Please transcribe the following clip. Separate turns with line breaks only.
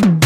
Bye.